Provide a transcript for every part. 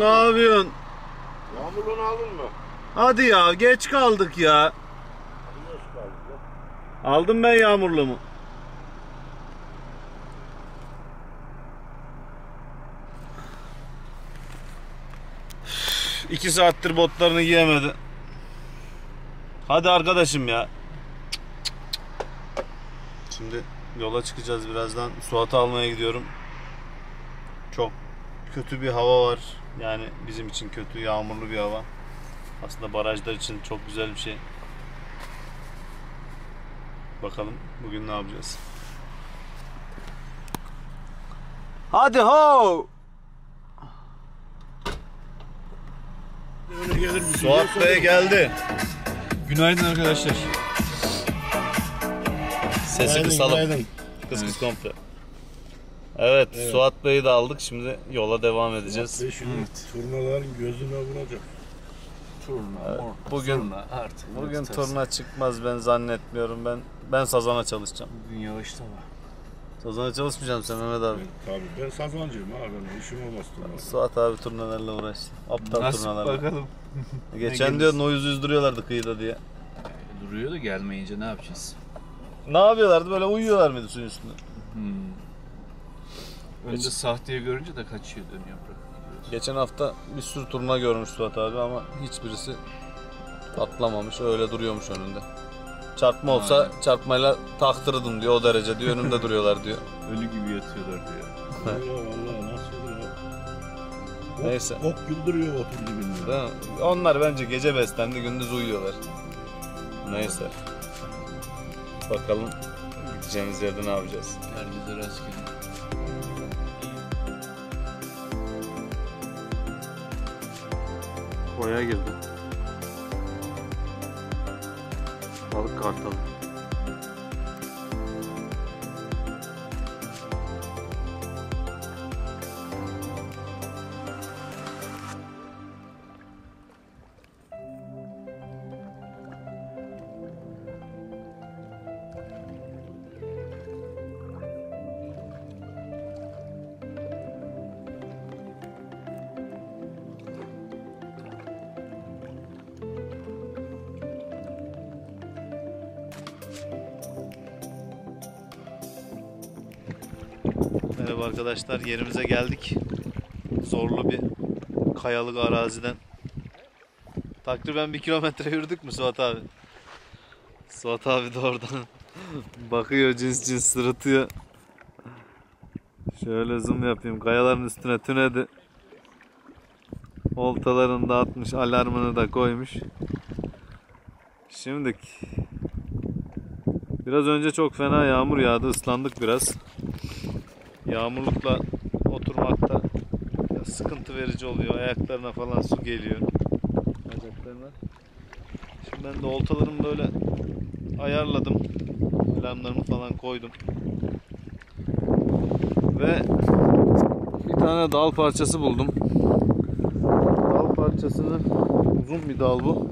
ne yapıyorsun? Yağmurluğunu aldın mı? Hadi ya geç kaldık ya. Aldım ben yağmurluğumu. İki saattir botlarını giyemedi. Hadi arkadaşım ya. Şimdi yola çıkacağız birazdan. Suat'ı almaya gidiyorum. Çok kötü bir hava var. Yani bizim için kötü, yağmurlu bir hava. Aslında barajlar için çok güzel bir şey. Bakalım bugün ne yapacağız. Hadi ho! Öyle gelir misin? Suat Bey geldi. Günaydın arkadaşlar. Sesi kısalım. Kıs kıs komple. Evet, Suat Bey'i de aldık. Şimdi yola devam edeceğiz. Ve şimdi turnaların gözüne vuracak. Turna, Bugün turna artık. bugün turna çıkmaz ben zannetmiyorum. Ben ben sazana çalışacağım. Bugün yağışta var. Sazana çalışmayacağım sen Mehmet abi. Ben, tabii ben sazancıyım abi. Benim işim olmaz turnalar. Suat abi turnalarla uğraşsın. Aptal Nasıl turnalarla. bakalım. Geçen diyor noyuz yüzdürüyorlardı kıyıda diye. Duruyor da gelmeyince ne yapacağız? Ne yapıyorlardı böyle uyuyorlar mıydı suyun üstünde? Hmm. Önce sahteye görünce de kaçıyor dönüyor bırakıp gidiyoruz. Geçen hafta bir sürü turna görmüş Suat abi ama hiçbirisi atlamamış. Öyle duruyormuş önünde. Çarpma olsa Aynen. çarpmayla taktırdım diyor o derece diyor önümde duruyorlar diyor. Ölü gibi yatıyorlar diyor. Ya vallahi nasıl olur abi? Ok- Neyse. Ok güldürüyor otur dibinde. Değil mi? Onlar bence gece beslendi gündüz uyuyorlar. Neyse. Bakalım gideceğimiz yerde ne yapacağız. Herkese rastgele. Koya girdim. Balık kartalı. Arkadaşlar yerimize geldik. Zorlu bir kayalık araziden. Takriben bir kilometre yürüdük mü Suat abi? Suat abi de oradan bakıyor cins cins sırıtıyor. Şöyle zoom yapayım. Kayaların üstüne tünedi. Oltalarını da atmış, alarmını da koymuş. Şimdi biraz önce çok fena yağmur yağdı, ıslandık biraz. Yağmurlukla oturmakta sıkıntı verici oluyor. Ayaklarına falan su geliyor. Bacaklarına. Şimdi ben de oltalarımı böyle ayarladım. Alarmlarımı falan koydum. Ve bir tane dal parçası buldum. Dal parçasını uzun bir dal bu.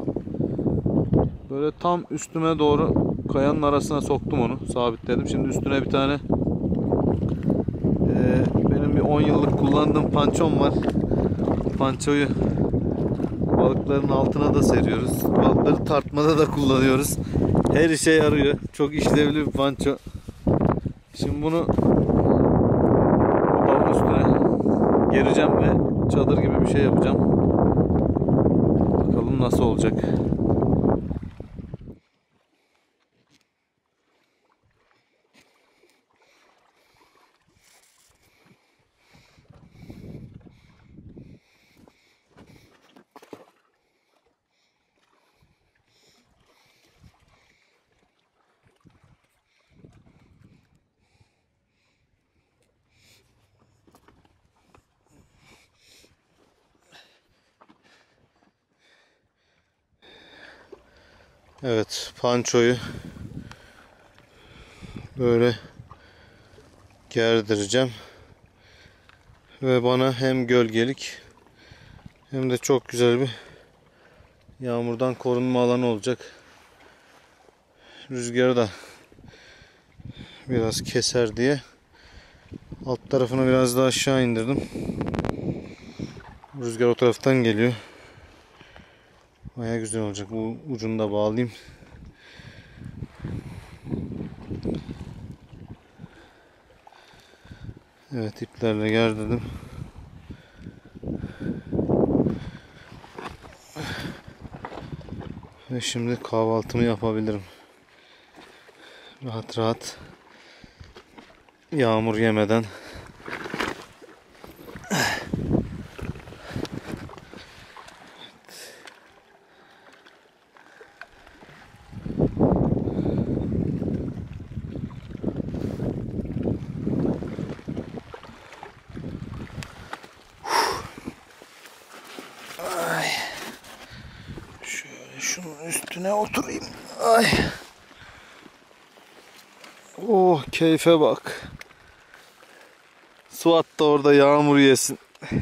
Böyle tam üstüme doğru kayanın arasına soktum onu. Sabitledim. Şimdi üstüne bir tane 10 yıllık kullandığım pançom var. Pançoyu balıkların altına da seriyoruz. Balıkları tartmada da kullanıyoruz. Her işe yarıyor. Çok işlevli bir panço. Şimdi bunu bu balın üstüne gereceğim ve çadır gibi bir şey yapacağım. Bakalım nasıl olacak. Evet, pançoyu böyle gerdireceğim. Ve bana hem gölgelik hem de çok güzel bir yağmurdan korunma alanı olacak. Rüzgarı da biraz keser diye Alt tarafını biraz daha aşağı indirdim. Rüzgar o taraftan geliyor. Baya güzel olacak. Bu ucunu da bağlayayım. Evet iplerle gerdirdim. Ve şimdi kahvaltımı yapabilirim. Rahat rahat. Yağmur yemeden. Keyfe bak. Suat da orada yağmur yesin.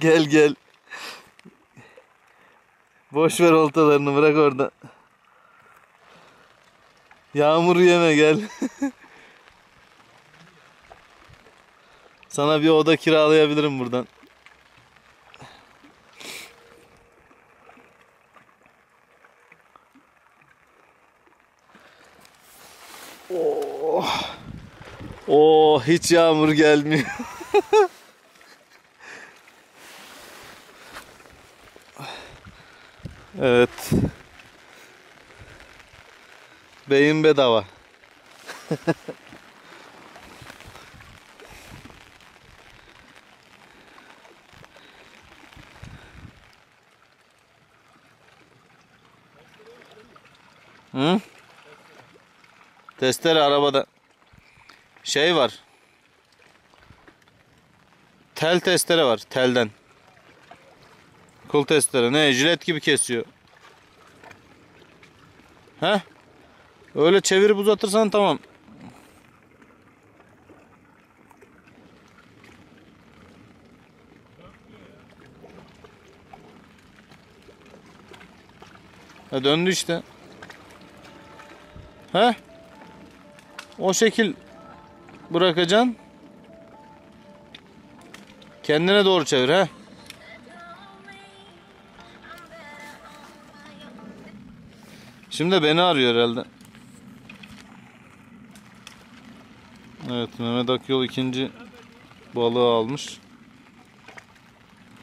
gel gel. Boş ver oltalarını bırak orada. Yağmur yeme gel. Sana bir oda kiralayabilirim buradan. Oh. Oh hiç yağmur gelmiyor. evet. Beyin bedava. Hı? Testere arabada. Şey var. Tel testere var. Telden. Kul testere. Ne? Jilet gibi kesiyor. He? Öyle çevirip uzatırsan tamam. Ha döndü işte. He? O şekil bırakacaksın. Kendine doğru çevir he. Şimdi beni arıyor herhalde. Evet Mehmet Akyol ikinci balığı almış.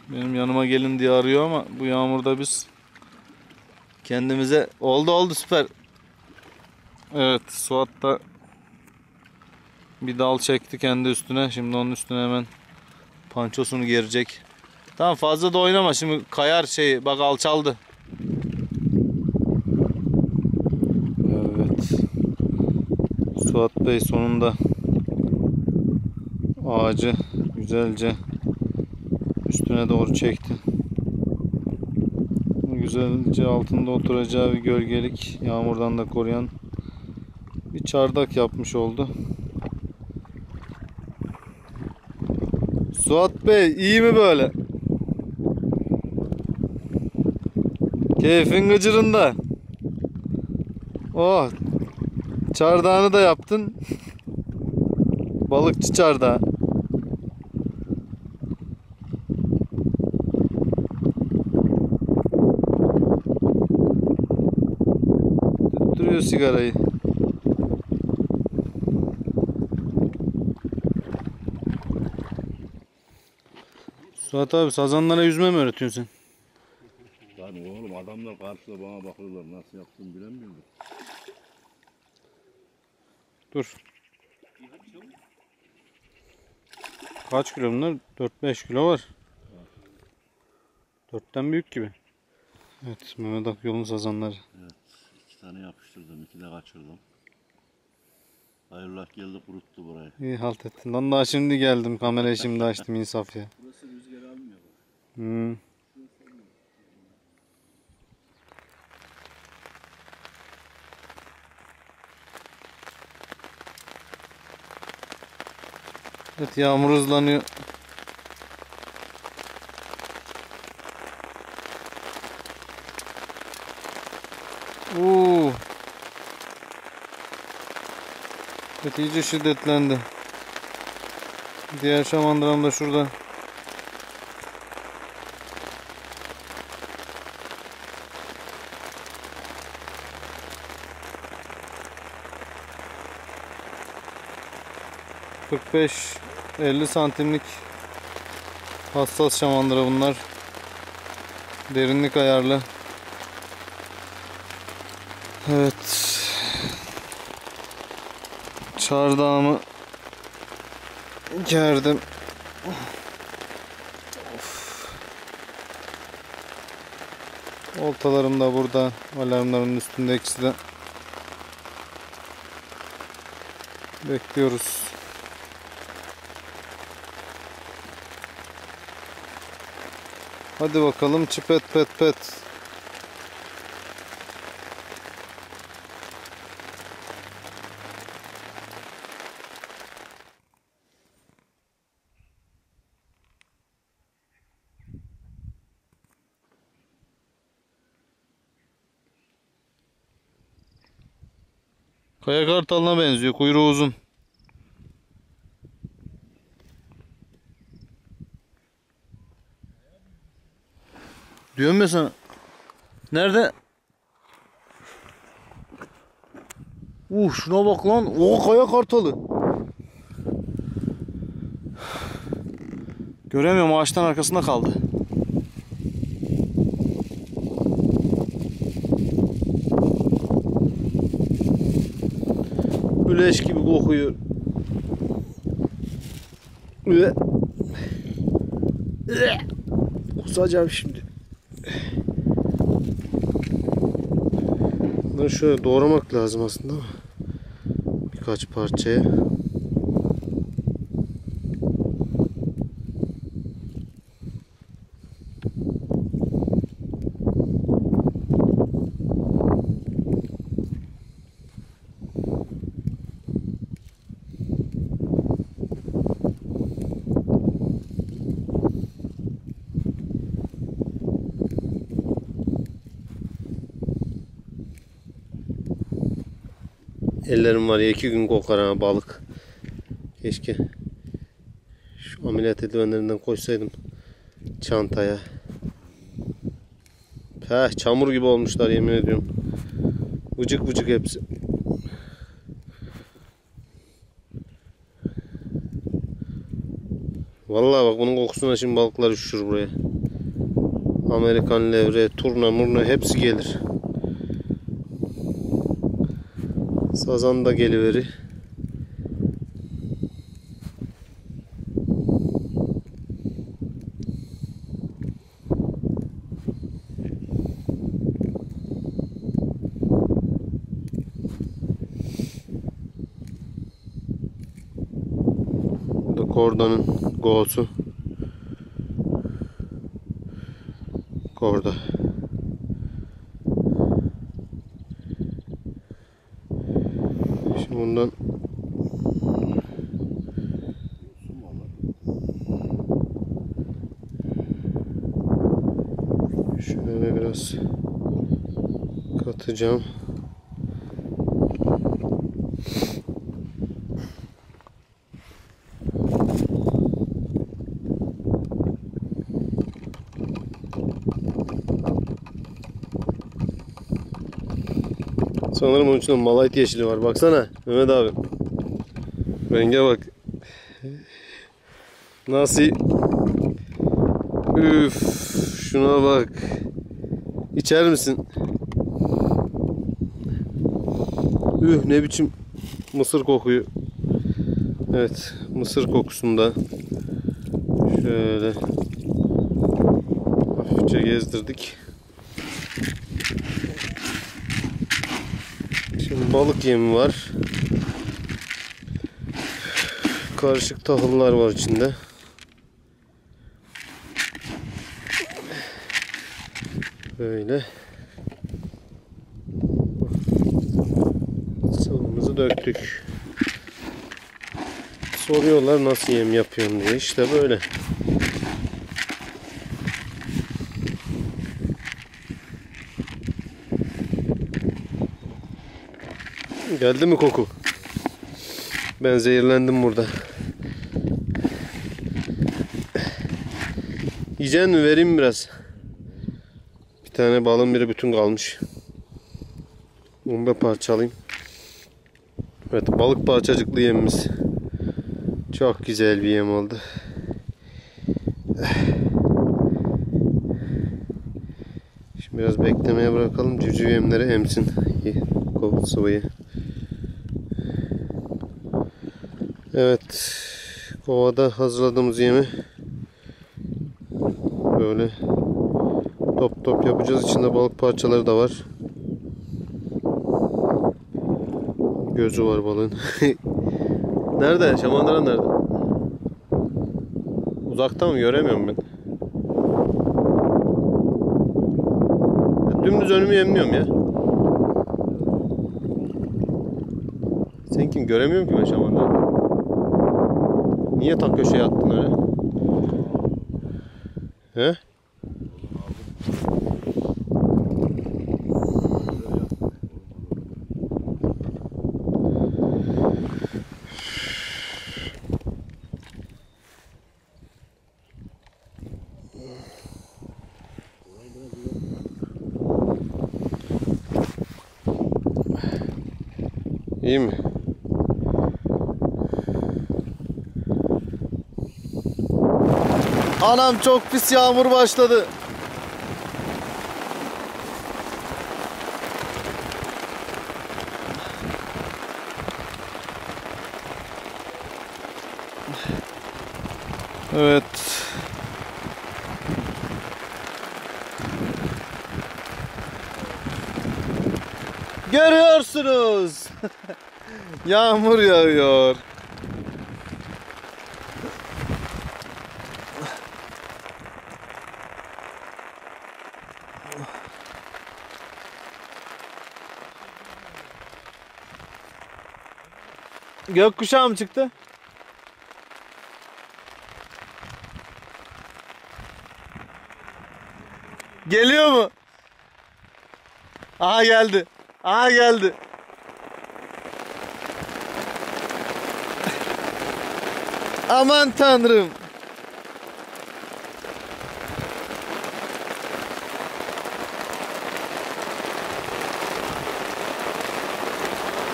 Benim yanıma gelin diye arıyor ama bu yağmurda biz kendimize oldu oldu süper. Evet Suat da bir dal çekti kendi üstüne. Şimdi onun üstüne hemen pançosunu gerecek. Tamam fazla da oynama şimdi kayar şey bak alçaldı. Evet. Suat Bey sonunda ağacı güzelce üstüne doğru çekti. Güzelce altında oturacağı bir gölgelik yağmurdan da koruyan bir çardak yapmış oldu. Suat Bey iyi mi böyle? Keyfin gıcırında. Oh. Çardağını da yaptın. Balıkçı çardağı. Tutturuyor sigarayı. Suat abi sazanlara yüzme mi öğretiyorsun sen? Lan oğlum adamlar karşıda bana bakıyorlar nasıl yaptığımı bilemiyorum. Dur. Kaç kilo bunlar? 4-5 kilo var. 4'ten büyük gibi. Evet Mehmet Akyol'un sazanları. İki tane yapıştırdım, iki de kaçırdım. Hayırlı geldi kuruttu burayı. İyi halt ettin. Lan daha şimdi geldim. Kamerayı şimdi açtım insaf ya. Burası rüzgar almıyor. Hmm. Evet yağmur hızlanıyor. Oo. Evet iyice şiddetlendi. Diğer şamandıram da şurada. ...45-50 santimlik... ...hassas şamandıra bunlar. Derinlik ayarlı. Evet. Çardağımı gerdim. Of. Oltalarım da burada. Alarmların üstünde ikisi de. Bekliyoruz. Hadi bakalım çipet pet pet. Kaya kartalına benziyor. Kuyruğu uzun. Diyorum ya sana. Nerede? Uh şuna bak lan. O kaya kartalı. Göremiyorum ağaçtan arkasında kaldı. Güleş gibi kokuyor. Kusacağım şimdi. Bunları şöyle doğramak lazım aslında birkaç parçaya. Ellerim var ya iki gün kokar ha balık. Keşke şu ameliyat eldivenlerinden koysaydım çantaya. Heh, çamur gibi olmuşlar yemin ediyorum. Vıcık vıcık hepsi. Vallahi bak bunun kokusuna şimdi balıklar üşür buraya. Amerikan levre, turna, murna hepsi gelir. Sazan da geliveri. Bu da kordanın go'su. Korda. Şimdi bundan şöyle biraz katacağım. Sanırım onun içinde malayt yeşili var. Baksana Mehmet abi. Renge bak. Nasıl? Üf, şuna bak. İçer misin? Üh ne biçim mısır kokuyor. Evet, mısır kokusunda şöyle hafifçe gezdirdik. Şimdi balık yemi var. Karışık tahıllar var içinde. Böyle. Döktük. Soruyorlar nasıl yem yapıyorsun diye. İşte böyle. Geldi mi koku? Ben zehirlendim burada. Yiyeceksin mi? Vereyim biraz? Bir tane balın biri bütün kalmış. Onu da parçalayayım. Evet balık parçacıklı yemimiz. Çok güzel bir yem oldu. Şimdi biraz beklemeye bırakalım. Cücü yemleri emsin. Sıvıyı. Evet. Kovada hazırladığımız yemi böyle top top yapacağız. İçinde balık parçaları da var. Gözü var balığın. nerede? Şamandıra nerede? Uzakta mı? Göremiyorum ben. Dümdüz önümü yemliyorum ya. Sen kim? Göremiyorum ki ben şamandıra. Niye tak köşeye attın öyle? He? İyi mi? Anam çok pis yağmur başladı. Evet. Görüyorsunuz. Yağmur yağıyor. Gökkuşağı mı çıktı? Geliyor mu? Aha geldi. Aha geldi. Aman tanrım.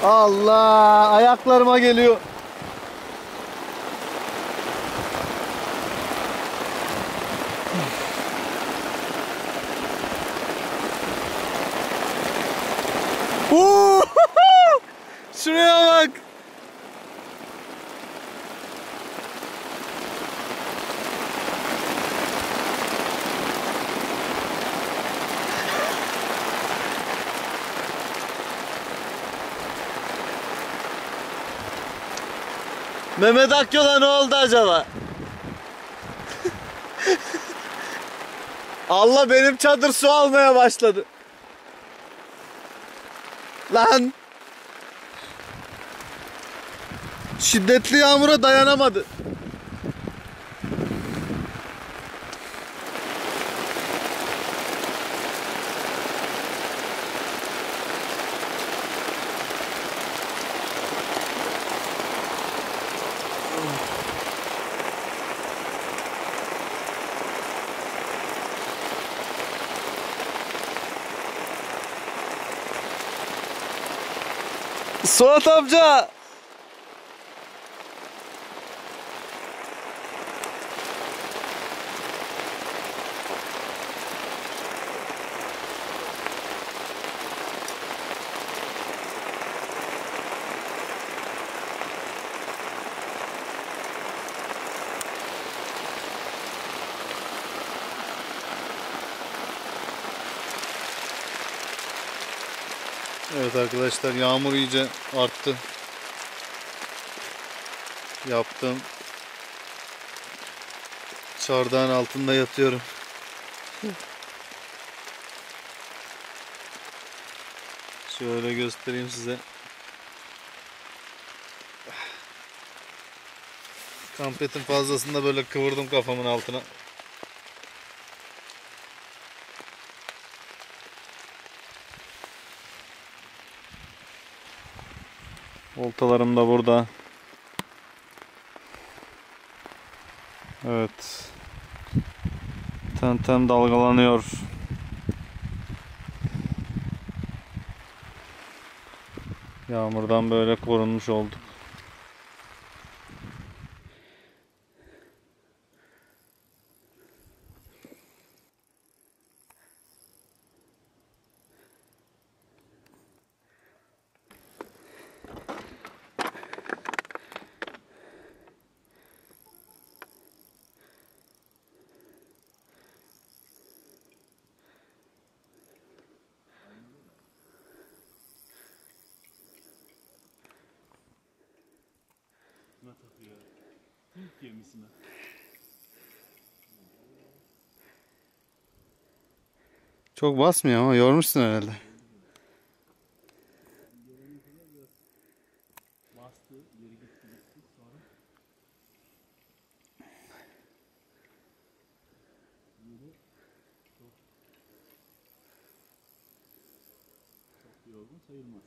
Allah ayaklarıma geliyor. Oo! Şuraya bak. Mehmet Akyol'a ne oldu acaba? Allah benim çadır su almaya başladı. Lan. Şiddetli yağmura dayanamadı. Suat amca. Evet arkadaşlar yağmur iyice arttı. Yaptım. Çardağın altında yatıyorum. Şöyle göstereyim size. Kampetin fazlasında böyle kıvırdım kafamın altına. Oltalarım da burada. Evet. Tentem dalgalanıyor. Yağmurdan böyle korunmuş olduk. Çok basmıyor ama yormuşsun herhalde. Bastı, ileri gitti gitti. Sonra yeri çok çok yorgun sayılmaz.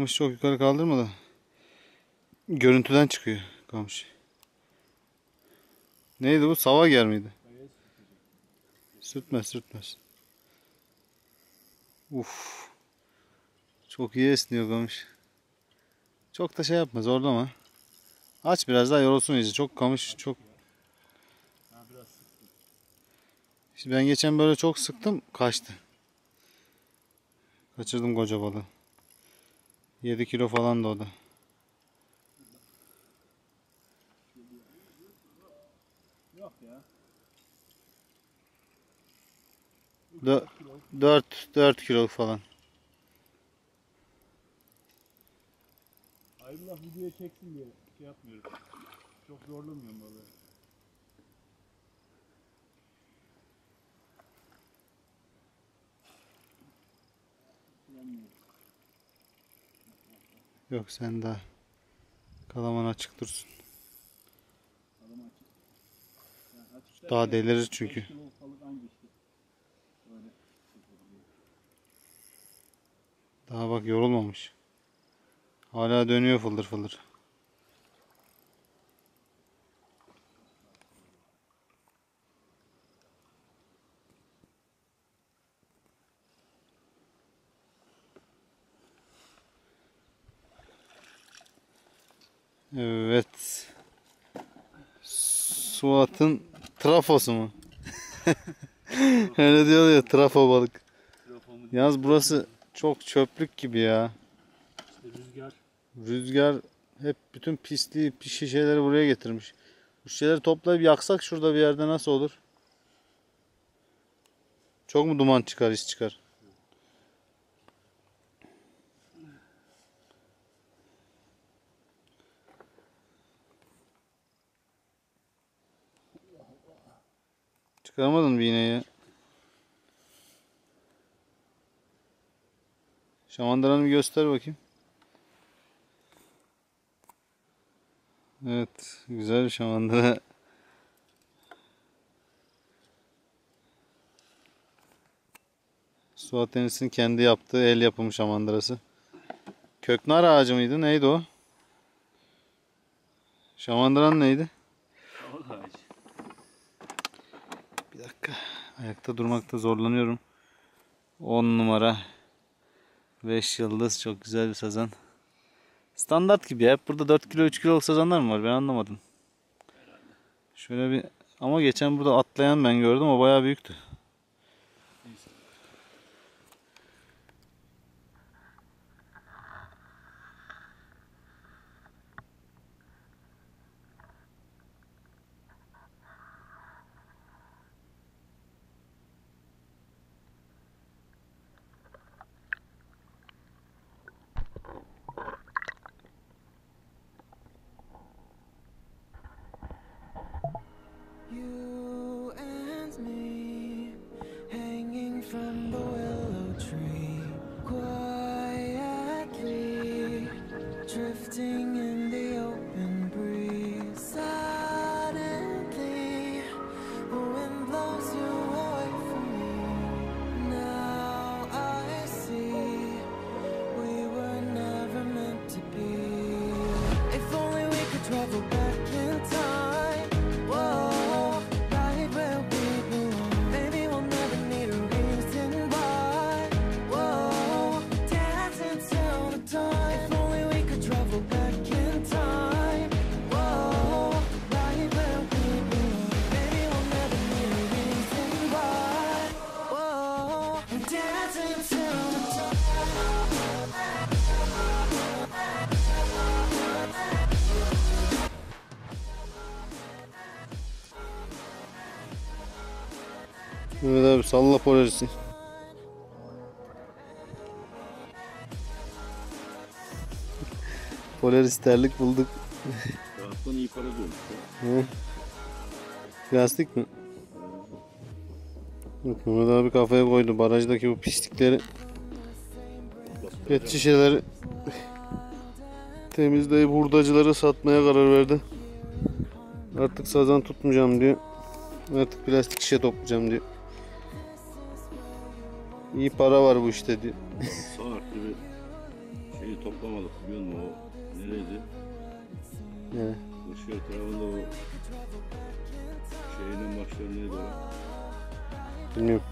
Kamış çok yukarı kaldırma da. Görüntüden çıkıyor kamış. Neydi bu? Sava ger miydi? Sürtmez sürtmez. Uf. Çok iyi esniyor kamış. Çok da şey yapma zorlama. Aç biraz daha yorulsun iyice. Çok kamış çok. İşte ben geçen böyle çok sıktım kaçtı. Kaçırdım koca balığı. 7 kilo falan da o da. Yok ya. 4 4 kilo falan. Ayrıllah videoya çeksin diye şey yapmıyorum. Çok zorlamıyorum balığı. Kullanmıyorum. Yok sen daha kalaman açık dursun. Daha delirir çünkü. Daha bak yorulmamış. Hala dönüyor fıldır fıldır. Evet. Suat'ın trafosu mu? Öyle diyor ya trafo balık. Yalnız burası çok çöplük gibi ya. İşte rüzgar Rüzgar hep bütün pisliği, pis şişeleri buraya getirmiş. Bu şişeleri toplayıp yaksak şurada bir yerde nasıl olur? Çok mu duman çıkar, is çıkar? Çıkaramadın mı iğneyi? Şamandıranı bir göster bakayım. Evet, güzel bir şamandıra. Suat Deniz'in kendi yaptığı el yapımı şamandırası. Köknar ağacı mıydı? Neydi o? Şamandıran neydi? Kavak ağacı. Bir dakika. Ayakta durmakta zorlanıyorum. 10 numara. 5 yıldız. Çok güzel bir sazan. Standart gibi ya. Burada 4 kilo 3 kiloluk sazanlar mı var? Ben anlamadım. Şöyle bir ama geçen burada atlayan ben gördüm. O bayağı büyüktü. Salla polarisi. Polaris terlik bulduk. Rahattan iyi para. Hı. Plastik mi? Bak Mehmet abi kafaya koydu barajdaki bu pislikleri pet şişeleri temizleyip hurdacılara satmaya karar verdi. Artık sazan tutmayacağım diyor. Artık plastik şişe toplayacağım diyor. İyi para var bu işte diyor. Saatli bir şeyi toplamadık biliyor musun o? Nereydi? Yani Kırşehir tarafında o şeyinin başları neydi o? bilmiyorum.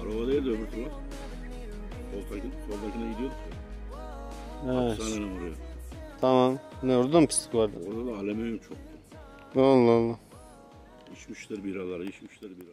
Araba değil de öbür taraf. Soldakine, soldakine gidiyorduk ya. Ha, Hapishanenin oraya. tamam. Ne orada mı pislik vardı? Orada da alüminyum çoktu. Allah Allah. İçmişler biraları, içmişler bira.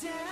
today.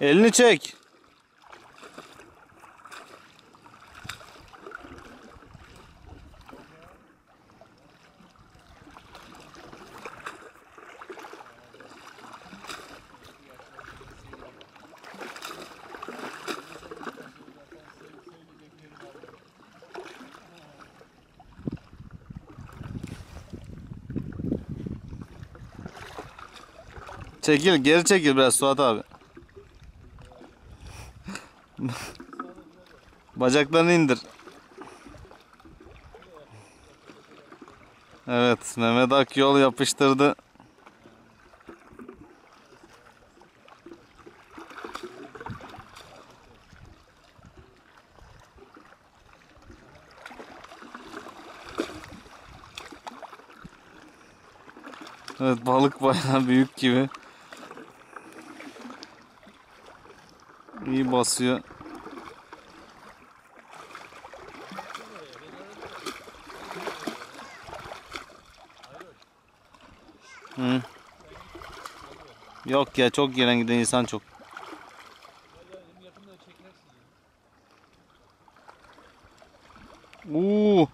Elini çek. Çekil, geri çekil biraz Suat abi. Bacaklarını indir. Evet, Mehmet Ak yol yapıştırdı. Evet, balık bayağı büyük gibi. İyi basıyor. Yok ya çok gelen giden insan çok. Oo.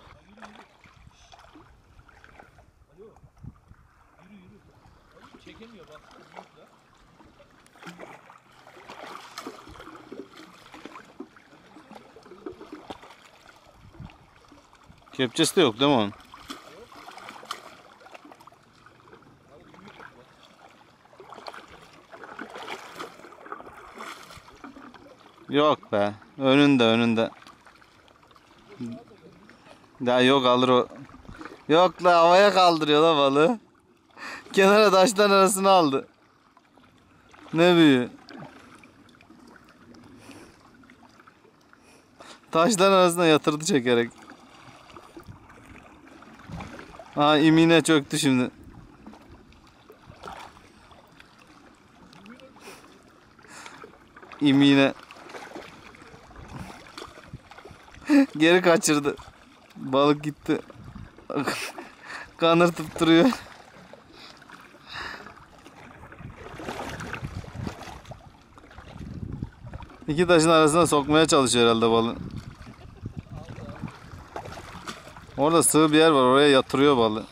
Kepçesi de yok değil mi onun? Yok be. Önünde önünde. Ya yok alır o. Yok la havaya kaldırıyor la balığı. Kenara taşların arasına aldı. Ne büyüğü. Taşların arasına yatırdı çekerek. Ha imine çöktü şimdi. İmine. Geri kaçırdı. Balık gitti. Kanırtıp duruyor. İki taşın arasına sokmaya çalışıyor herhalde balığı. Orada sığ bir yer var. Oraya yatırıyor balığı.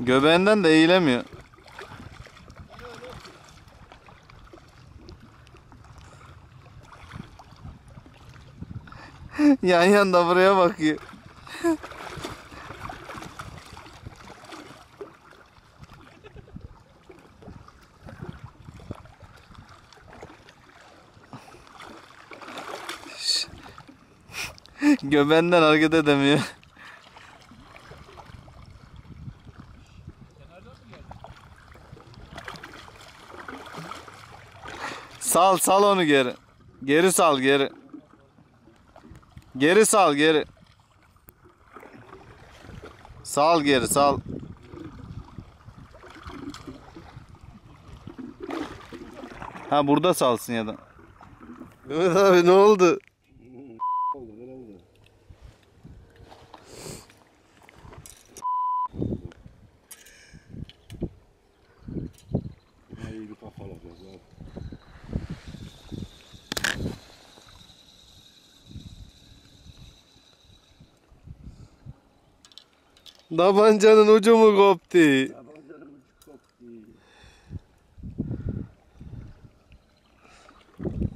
Göbeğinden de eğilemiyor. Yan yan da buraya bakıyor. Göbeğinden hareket edemiyor. Sal sal onu geri. Geri sal geri. Geri sal geri. Sal geri sal. Ha burada salsın ya da. Mehmet abi ne? Oldu herhalde. Ha, iyi bir kafa alacağız ya. Tabancanın ucu mu koptu?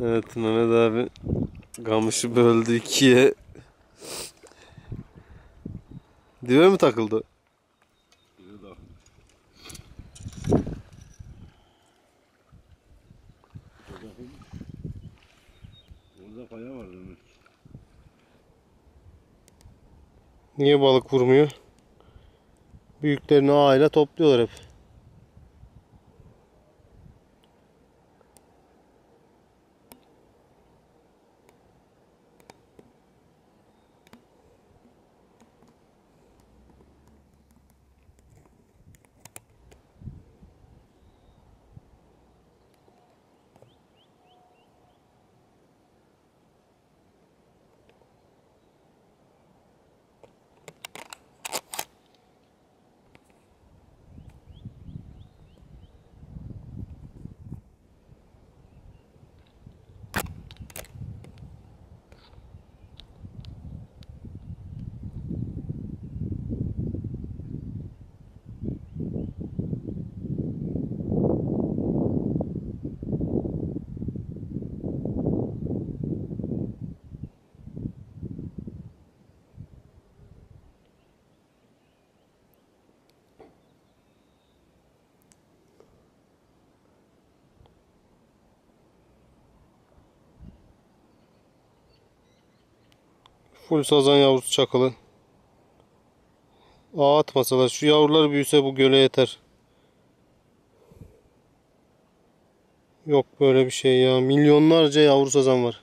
Evet Mehmet abi kamışı böldü ikiye. Dibe mi takıldı? Orada kaya var demek. Niye balık vurmuyor? Büyüklerini ağıyla topluyorlar hep. Full sazan yavrusu çakalı. Ağ atmasalar şu yavrular büyüse bu göle yeter. Yok böyle bir şey ya. Milyonlarca yavru sazan var.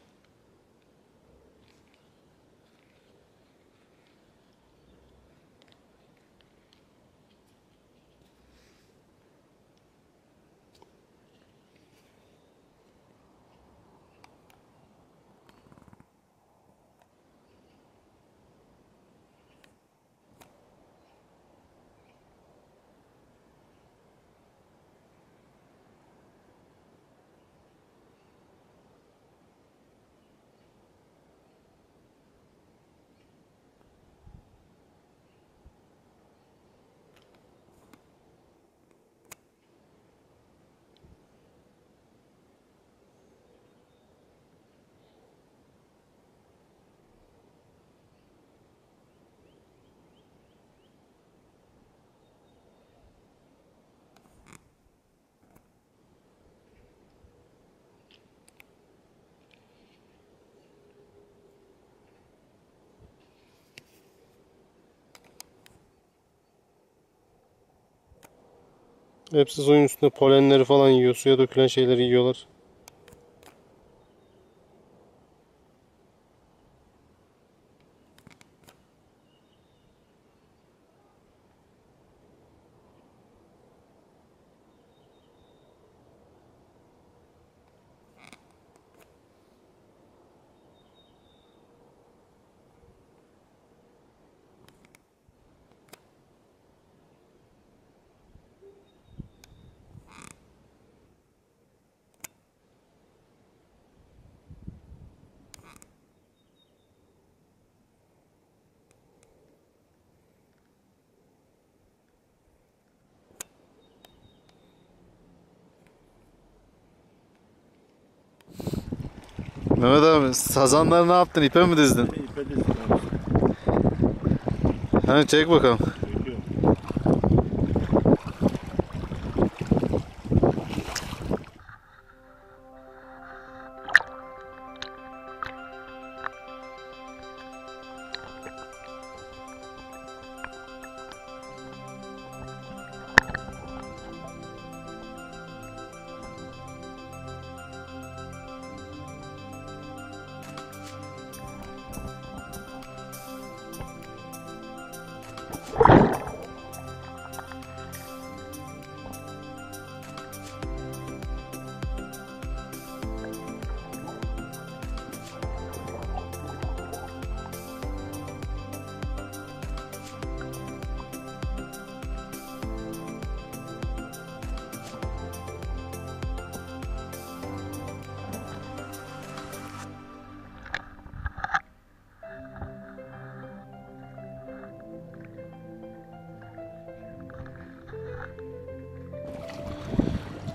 Hepsi suyun üstünde polenleri falan yiyor. Suya dökülen şeyleri yiyorlar. Mehmet abi sazanları ne yaptın? İpe mi dizdin? İpe sıkar. Hani çek bakalım.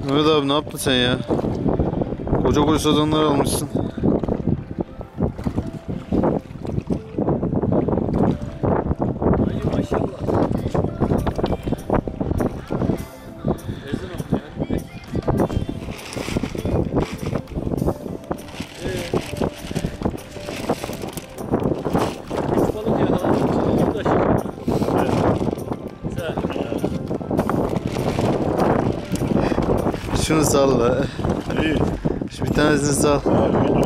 Mehmet abi ne yaptın sen ya? Koca koca sazanlar almışsın. Salla. İyi. Bir tanesini sal. Abi,